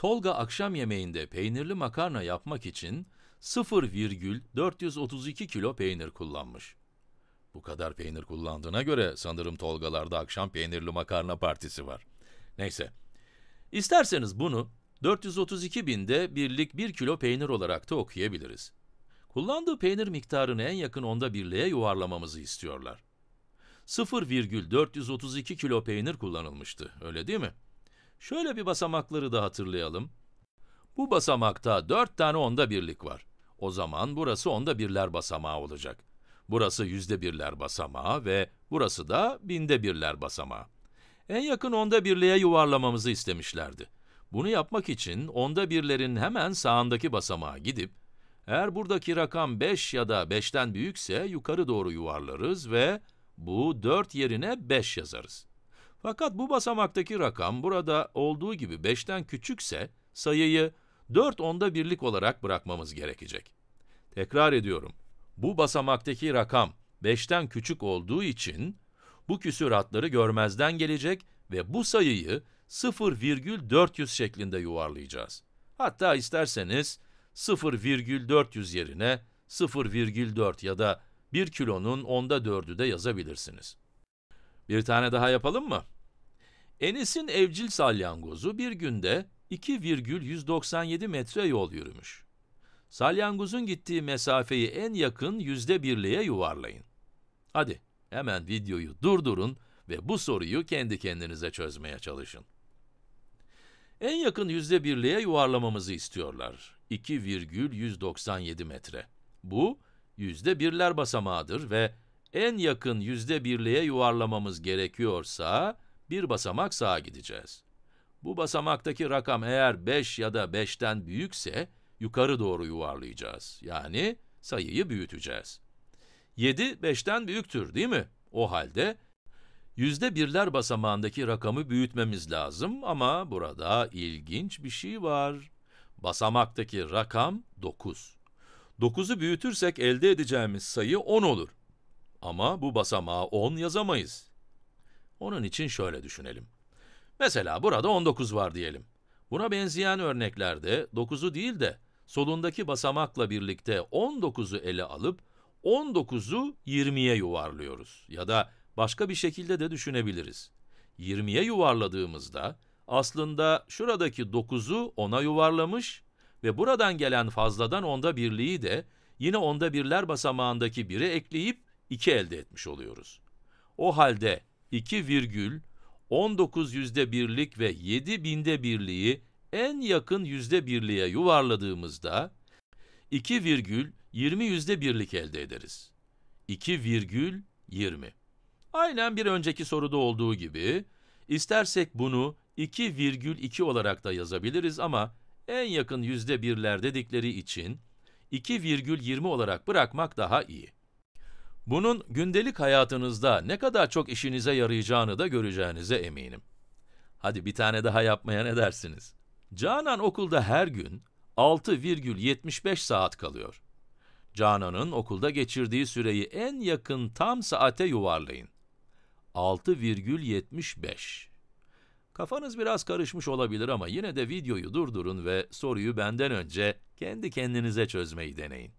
Tolga akşam yemeğinde peynirli makarna yapmak için 0,432 kilo peynir kullanmış. Bu kadar peynir kullandığına göre sanırım Tolgalarda akşam peynirli makarna partisi var. Neyse. İsterseniz bunu 432 binde birlik 1 kilo peynir olarak da okuyabiliriz. Kullandığı peynir miktarını en yakın onda birliğe yuvarlamamızı istiyorlar. 0,432 kilo peynir kullanılmıştı, öyle değil mi? Şöyle bir basamakları da hatırlayalım. Bu basamakta 4 tane onda birlik var. O zaman burası onda birler basamağı olacak. Burası yüzde birler basamağı ve burası da binde birler basamağı. En yakın onda birliğe yuvarlamamızı istemişlerdi. Bunu yapmak için onda birlerin hemen sağındaki basamağa gidip, eğer buradaki rakam 5 ya da 5'ten büyükse yukarı doğru yuvarlarız ve bu 4 yerine 5 yazarız. Fakat bu basamaktaki rakam burada olduğu gibi 5'ten küçükse sayıyı 4 onda birlik olarak bırakmamız gerekecek. Tekrar ediyorum. Bu basamaktaki rakam 5'ten küçük olduğu için bu küsuratları görmezden gelecek ve bu sayıyı 0,400 şeklinde yuvarlayacağız. Hatta isterseniz 0,400 yerine 0,4 ya da 1 kilonun onda 4'ü de yazabilirsiniz. Bir tane daha yapalım mı? Enis'in evcil salyangozu bir günde 2,197 metre yol yürümüş. Salyangozun gittiği mesafeyi en yakın yüzde birliğe yuvarlayın. Hadi, hemen videoyu durdurun ve bu soruyu kendi kendinize çözmeye çalışın. En yakın yüzde birliğe yuvarlamamızı istiyorlar. 2,197 metre. Bu, yüzde birler basamağıdır ve en yakın yüzde birliğe yuvarlamamız gerekiyorsa, bir basamak sağa gideceğiz. Bu basamaktaki rakam eğer 5 ya da 5'ten büyükse, yukarı doğru yuvarlayacağız. Yani sayıyı büyüteceğiz. 7, 5'ten büyüktür değil mi? O halde, yüzde birler basamağındaki rakamı büyütmemiz lazım ama burada ilginç bir şey var. Basamaktaki rakam 9. 9'u büyütürsek elde edeceğimiz sayı 10 olur. Ama bu basamağa 10 yazamayız. Onun için şöyle düşünelim. Mesela burada 19 var diyelim. Buna benzeyen örneklerde 9'u değil de solundaki basamakla birlikte 19'u ele alıp 19'u 20'ye yuvarlıyoruz. Ya da başka bir şekilde de düşünebiliriz. 20'ye yuvarladığımızda aslında şuradaki 9'u 10'a yuvarlamış ve buradan gelen fazladan onda birliği de yine onda birler basamağındaki 1'e ekleyip 2 elde etmiş oluyoruz. O halde 2 virgül 19 yüzde birlik ve 7 binde birliği en yakın yüzde birliğe yuvarladığımızda 2 virgül 20 yüzde birlik elde ederiz. 2 virgül 20. Aynen bir önceki soruda olduğu gibi, istersek bunu 2 virgül 2 olarak da yazabiliriz ama en yakın yüzde birler dedikleri için 2 virgül 20 olarak bırakmak daha iyi. Bunun gündelik hayatınızda ne kadar çok işinize yarayacağını da göreceğinize eminim. Hadi bir tane daha yapmaya ne dersiniz? Canan okulda her gün 6,75 saat kalıyor. Canan'ın okulda geçirdiği süreyi en yakın tam saate yuvarlayın. 6,75. Kafanız biraz karışmış olabilir ama yine de videoyu durdurun ve soruyu benden önce kendi kendinize çözmeyi deneyin.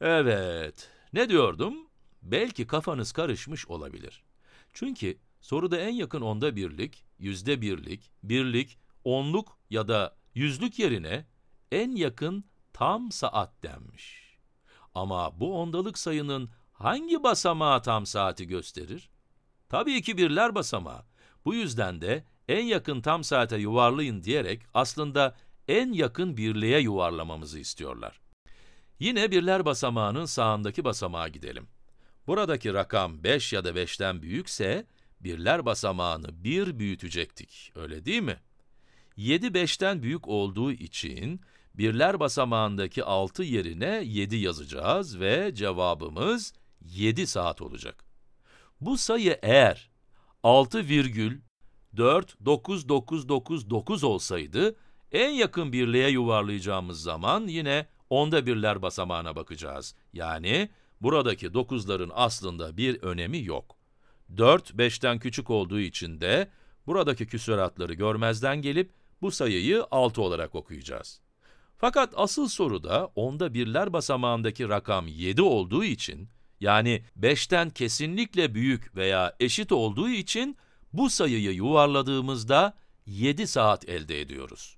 Evet, ne diyordum? Belki kafanız karışmış olabilir. Çünkü soruda en yakın onda birlik, yüzde birlik, birlik, onluk ya da yüzlük yerine en yakın tam saat denmiş. Ama bu ondalık sayının hangi basamağı tam saati gösterir? Tabii ki birler basamağı. Bu yüzden de en yakın tam saate yuvarlayın diyerek aslında en yakın birliğe yuvarlamamızı istiyorlar. Yine birler basamağının sağındaki basamağa gidelim. Buradaki rakam 5 ya da 5'ten büyükse, birler basamağını 1 büyütecektik, öyle değil mi? 7 5'ten büyük olduğu için, birler basamağındaki 6 yerine 7 yazacağız ve cevabımız 7 saat olacak. Bu sayı eğer 6,49999 olsaydı, en yakın birliğe yuvarlayacağımız zaman yine onda birler basamağına bakacağız. Yani buradaki 9'ların aslında bir önemi yok. 4, 5'ten küçük olduğu için de buradaki küsuratları görmezden gelip Bu sayıyı 6 olarak okuyacağız. Fakat asıl soruda onda birler basamağındaki rakam 7 olduğu için, yani 5'ten kesinlikle büyük veya eşit olduğu için bu sayıyı yuvarladığımızda 7 saat elde ediyoruz.